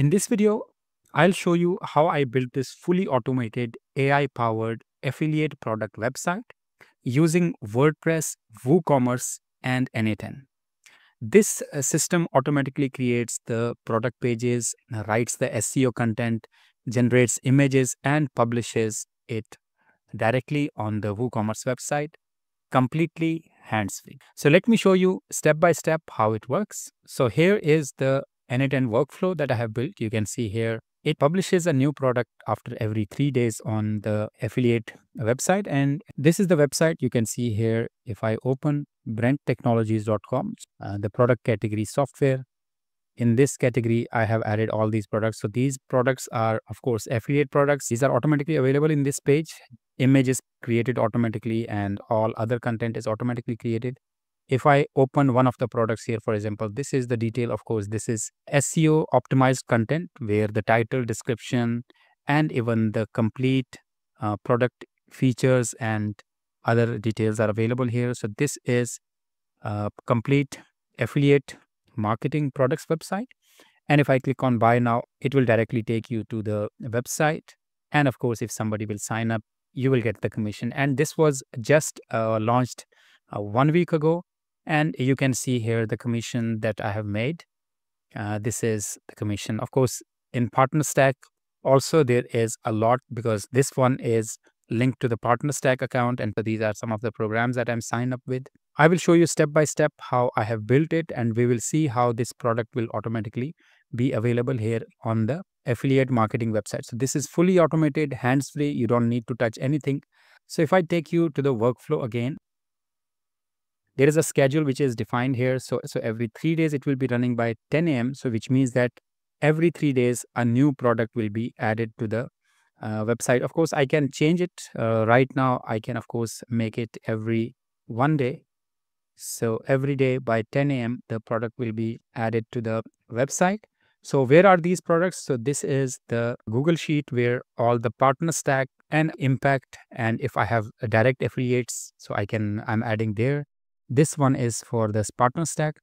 In this video, I'll show you how I built this fully automated AI powered affiliate product website using WordPress, WooCommerce, and N8N. This uh, system automatically creates the product pages, writes the SEO content, generates images, and publishes it directly on the WooCommerce website, completely hands-free. So let me show you step by step how it works. So here is the N8N workflow that I have built. You can see here it publishes a new product after every three days on the affiliate website. And this is the website you can see here. If I open brenttechnologies.com, uh, the product category software, in this category, I have added all these products. So these products are, of course, affiliate products. These are automatically available in this page. Image is created automatically and all other content is automatically created if I open one of the products here, for example, this is the detail. Of course, this is SEO optimized content where the title, description, and even the complete uh, product features and other details are available here. So this is a complete affiliate marketing products website. And if I click on buy now, it will directly take you to the website. And of course, if somebody will sign up, you will get the commission. And this was just uh, launched uh, one week ago and you can see here the commission that I have made. Uh, this is the commission. Of course, in Partner Stack, also there is a lot because this one is linked to the Partner Stack account. And so these are some of the programs that I'm signed up with. I will show you step by step how I have built it and we will see how this product will automatically be available here on the affiliate marketing website. So this is fully automated, hands-free. You don't need to touch anything. So if I take you to the workflow again, there is a schedule which is defined here. So, so every three days it will be running by 10 a.m. So which means that every three days a new product will be added to the uh, website. Of course, I can change it uh, right now. I can, of course, make it every one day. So every day by 10 a.m., the product will be added to the website. So where are these products? So this is the Google Sheet where all the partner stack and impact. And if I have a direct affiliates, so I can, I'm adding there. This one is for this partner stack.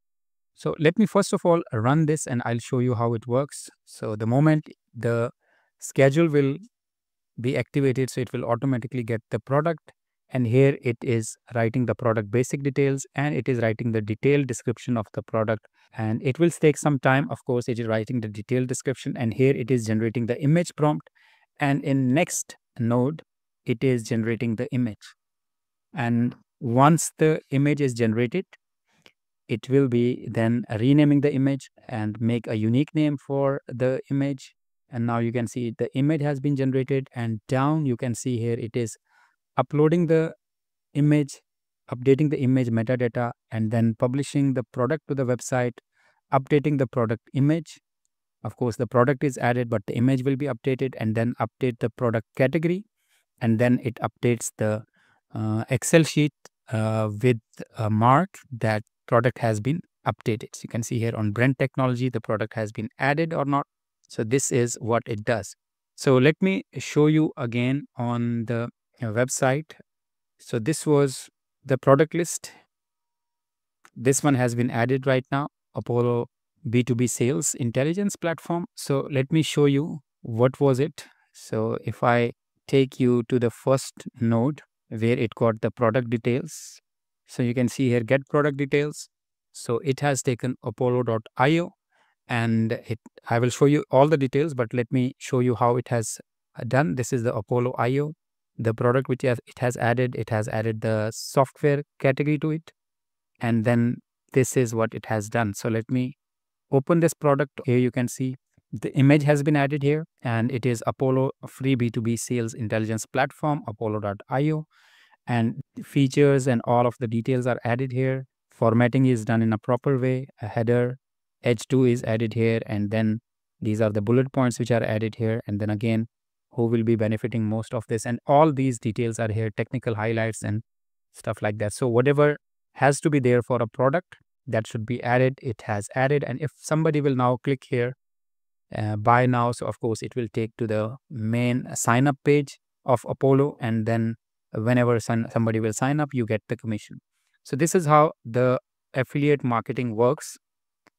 So let me first of all run this and I'll show you how it works. So the moment the schedule will be activated, so it will automatically get the product. And here it is writing the product basic details and it is writing the detailed description of the product. And it will take some time. Of course, it is writing the detailed description and here it is generating the image prompt. And in next node, it is generating the image. And once the image is generated, it will be then renaming the image and make a unique name for the image. And now you can see the image has been generated and down you can see here it is uploading the image, updating the image metadata and then publishing the product to the website, updating the product image. Of course, the product is added, but the image will be updated and then update the product category. And then it updates the Excel sheet uh, with a mark that product has been updated. So you can see here on Brent Technology, the product has been added or not. So this is what it does. So let me show you again on the uh, website. So this was the product list. This one has been added right now, Apollo B2B sales intelligence platform. So let me show you what was it. So if I take you to the first node, where it got the product details. So you can see here get product details. So it has taken apollo.io and it I will show you all the details, but let me show you how it has uh, done. This is the Apollo.io, the product which it has added. It has added the software category to it. And then this is what it has done. So let me open this product. Here you can see the image has been added here and it is Apollo free B2B sales intelligence platform, apollo.io. And features and all of the details are added here. Formatting is done in a proper way. A header, H2 is added here. And then these are the bullet points which are added here. And then again, who will be benefiting most of this. And all these details are here, technical highlights and stuff like that. So whatever has to be there for a product that should be added, it has added. And if somebody will now click here uh, buy now. So of course it will take to the main sign up page of Apollo and then whenever somebody will sign up, you get the commission. So this is how the affiliate marketing works.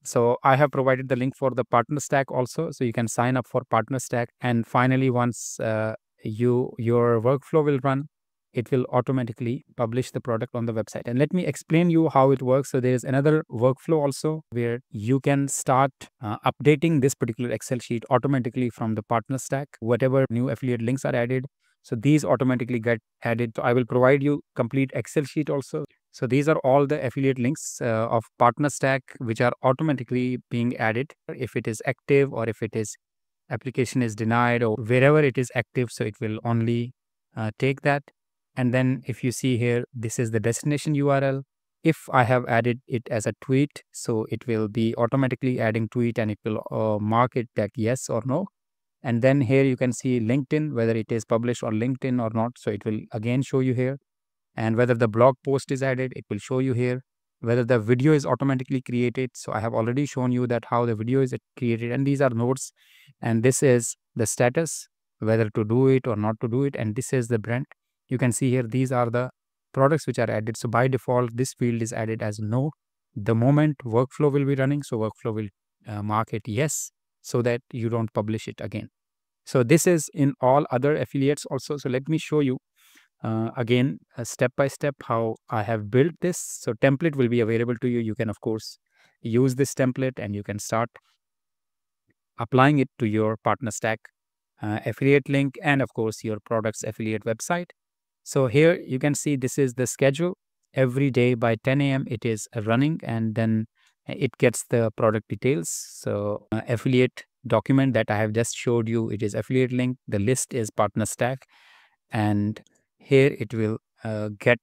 So I have provided the link for the partner stack also. So you can sign up for partner stack. And finally, once uh, you your workflow will run, it will automatically publish the product on the website. And let me explain you how it works. So there is another workflow also where you can start uh, updating this particular Excel sheet automatically from the partner stack. Whatever new affiliate links are added, so these automatically get added. So I will provide you complete Excel sheet also. So these are all the affiliate links uh, of partner stack which are automatically being added if it is active or if it is application is denied or wherever it is active. So it will only uh, take that. And then if you see here, this is the destination URL. If I have added it as a tweet, so it will be automatically adding tweet and it will uh, mark it that yes or no. And then here you can see LinkedIn, whether it is published on LinkedIn or not. So it will again show you here. And whether the blog post is added, it will show you here. Whether the video is automatically created. So I have already shown you that how the video is created. And these are notes. And this is the status, whether to do it or not to do it. And this is the brand. You can see here, these are the products which are added. So by default, this field is added as no. The moment workflow will be running, so workflow will uh, mark it yes so that you don't publish it again. So this is in all other affiliates also. So let me show you uh, again uh, step by step how I have built this. So template will be available to you. You can of course use this template and you can start applying it to your partner stack uh, affiliate link and of course your products affiliate website. So here you can see this is the schedule every day by 10 a.m. it is running and then it gets the product details. So uh, affiliate document that I have just showed you, it is affiliate link. The list is partner stack and here it will uh, get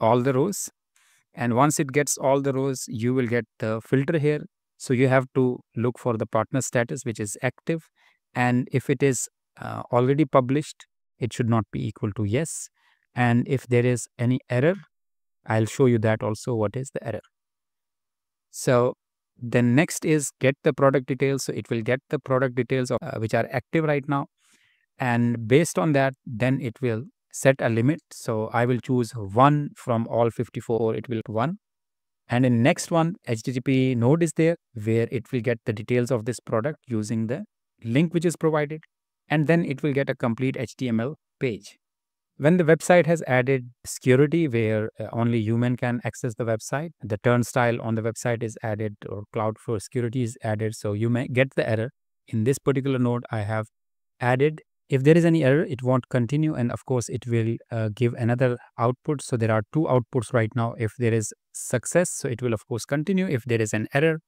all the rows. And once it gets all the rows, you will get the filter here. So you have to look for the partner status, which is active. And if it is uh, already published, it should not be equal to yes. And if there is any error, I'll show you that also what is the error. So then next is get the product details. So it will get the product details of, uh, which are active right now. And based on that, then it will set a limit. So I will choose one from all 54, it will one. And in next one, HTTP node is there where it will get the details of this product using the link which is provided. And then it will get a complete HTML page. When the website has added security where uh, only human can access the website, the turnstile on the website is added or Cloudflare security is added. So you may get the error. In this particular node, I have added. If there is any error, it won't continue. And of course, it will uh, give another output. So there are two outputs right now. If there is success, so it will of course continue. If there is an error,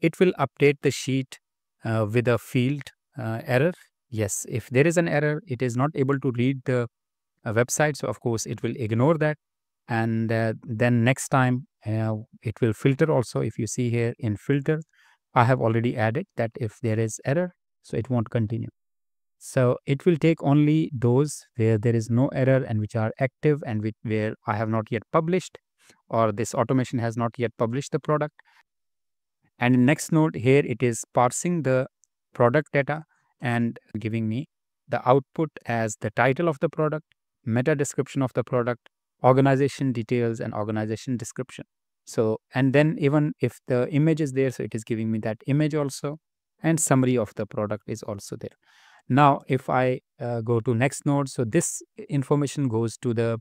it will update the sheet uh, with a field uh, error. Yes, if there is an error, it is not able to read the website. So of course it will ignore that. And uh, then next time uh, it will filter also. If you see here in filter, I have already added that if there is error, so it won't continue. So it will take only those where there is no error and which are active and which, where I have not yet published or this automation has not yet published the product. And next node here, it is parsing the product data and giving me the output as the title of the product meta description of the product, organization details, and organization description. So, and then even if the image is there, so it is giving me that image also, and summary of the product is also there. Now, if I uh, go to next node, so this information goes to the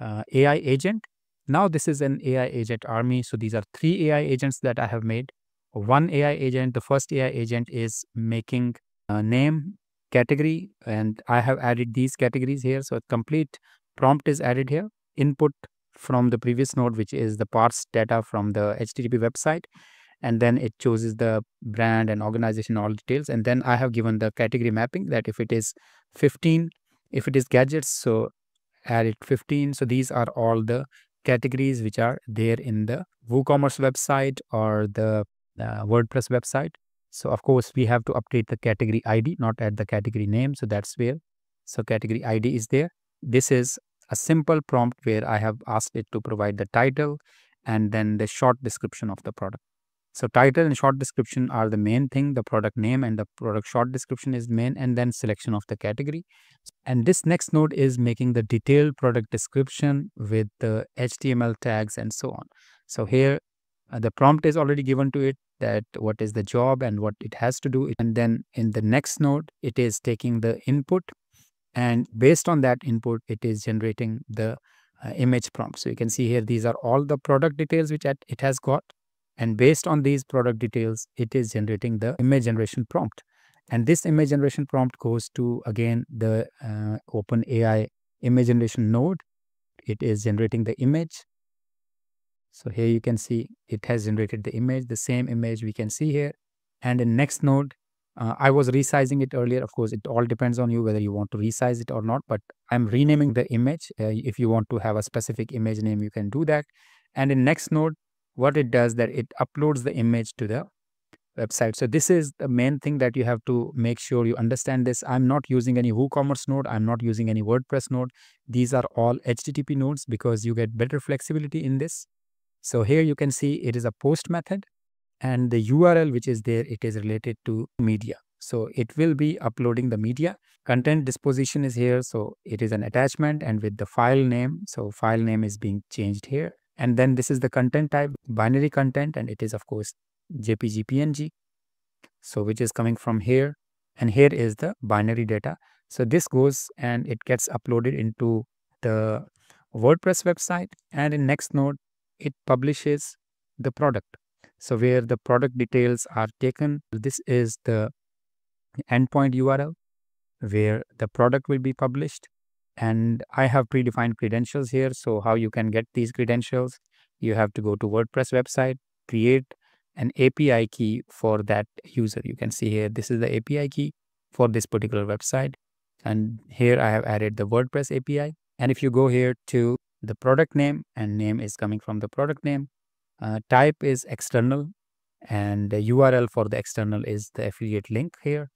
uh, AI agent. Now, this is an AI agent army. So, these are three AI agents that I have made. One AI agent, the first AI agent is making a name, category and I have added these categories here. So complete prompt is added here. Input from the previous node, which is the parse data from the HTTP website. And then it chooses the brand and organization, all details. And then I have given the category mapping that if it is 15, if it is gadgets, so add it 15. So these are all the categories which are there in the WooCommerce website or the uh, WordPress website. So of course we have to update the category ID, not add the category name. So that's where, so category ID is there. This is a simple prompt where I have asked it to provide the title and then the short description of the product. So title and short description are the main thing. The product name and the product short description is main and then selection of the category. And this next node is making the detailed product description with the HTML tags and so on. So here uh, the prompt is already given to it that what is the job and what it has to do. And then in the next node, it is taking the input and based on that input, it is generating the uh, image prompt. So you can see here, these are all the product details which it has got. And based on these product details, it is generating the image generation prompt. And this image generation prompt goes to, again, the uh, OpenAI image generation node. It is generating the image. So here you can see it has generated the image, the same image we can see here. And in next node, uh, I was resizing it earlier. Of course, it all depends on you whether you want to resize it or not, but I'm renaming the image. Uh, if you want to have a specific image name, you can do that. And in next node, what it does that it uploads the image to the website. So this is the main thing that you have to make sure you understand this. I'm not using any WooCommerce node. I'm not using any WordPress node. These are all HTTP nodes because you get better flexibility in this. So here you can see it is a post method and the URL which is there, it is related to media. So it will be uploading the media. Content disposition is here. So it is an attachment and with the file name. So file name is being changed here. And then this is the content type, binary content, and it is of course JPG PNG. So which is coming from here. And here is the binary data. So this goes and it gets uploaded into the WordPress website. And in next node, it publishes the product. So where the product details are taken, this is the endpoint URL where the product will be published. And I have predefined credentials here. So how you can get these credentials, you have to go to WordPress website, create an API key for that user. You can see here, this is the API key for this particular website. And here I have added the WordPress API. And if you go here to the product name and name is coming from the product name, uh, type is external and the URL for the external is the affiliate link here.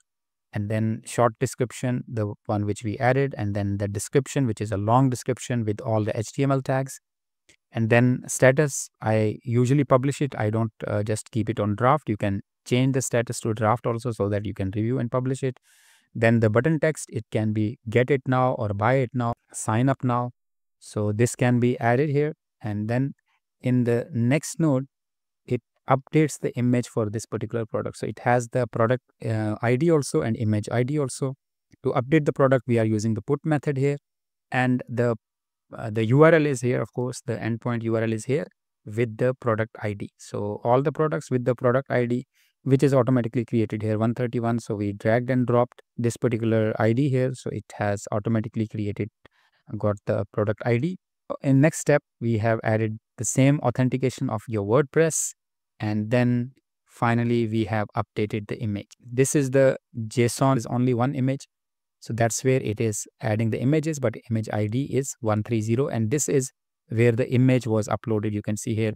And then short description, the one which we added, and then the description, which is a long description with all the HTML tags. And then status, I usually publish it. I don't uh, just keep it on draft. You can change the status to draft also so that you can review and publish it. Then the button text, it can be get it now or buy it now, sign up now. So this can be added here. And then in the next node, it updates the image for this particular product. So it has the product uh, ID also and image ID also. To update the product, we are using the put method here. And the, uh, the URL is here, of course, the endpoint URL is here with the product ID. So all the products with the product ID, which is automatically created here, 131. So we dragged and dropped this particular ID here. So it has automatically created, got the product ID. In next step, we have added the same authentication of your WordPress. And then finally, we have updated the image. This is the JSON is only one image. So that's where it is adding the images, but image ID is 130. And this is where the image was uploaded. You can see here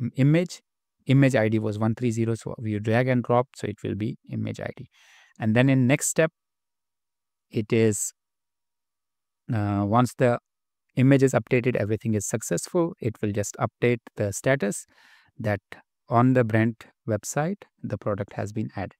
mm, image, image ID was 130. So we drag and drop, so it will be image ID. And then in next step, it is uh, once the image is updated, everything is successful. It will just update the status that on the Brent website, the product has been added.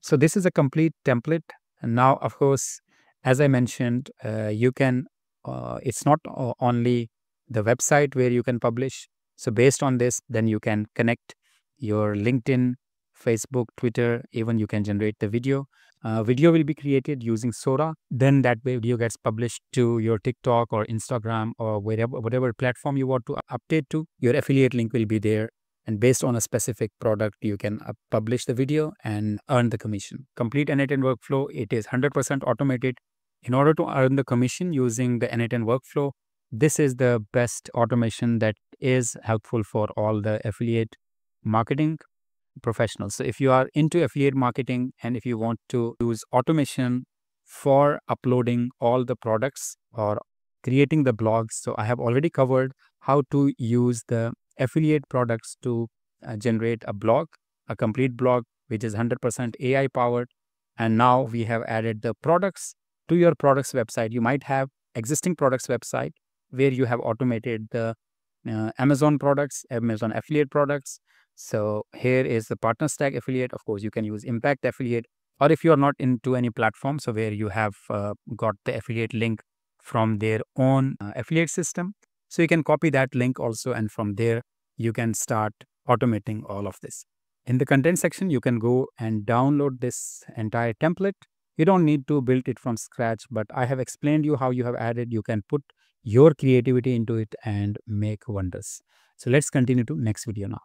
So this is a complete template. And now, of course, as I mentioned, uh, you can, uh, it's not only the website where you can publish. So based on this, then you can connect your LinkedIn, Facebook, Twitter, even you can generate the video. Uh, video will be created using Sora. Then that video gets published to your TikTok or Instagram or wherever, whatever platform you want to update to. Your affiliate link will be there. And based on a specific product, you can publish the video and earn the commission. Complete N8N workflow, it is 100% automated. In order to earn the commission using the N8N workflow, this is the best automation that is helpful for all the affiliate marketing professionals. So if you are into affiliate marketing and if you want to use automation for uploading all the products or creating the blogs, so I have already covered how to use the affiliate products to uh, generate a blog, a complete blog, which is 100% AI powered. And now we have added the products to your products website. You might have existing products website where you have automated the uh, Amazon products, Amazon affiliate products, so here is the partner stack affiliate. Of course, you can use impact affiliate or if you are not into any platform, so where you have uh, got the affiliate link from their own uh, affiliate system. So you can copy that link also and from there you can start automating all of this. In the content section, you can go and download this entire template. You don't need to build it from scratch, but I have explained you how you have added. You can put your creativity into it and make wonders. So let's continue to next video now.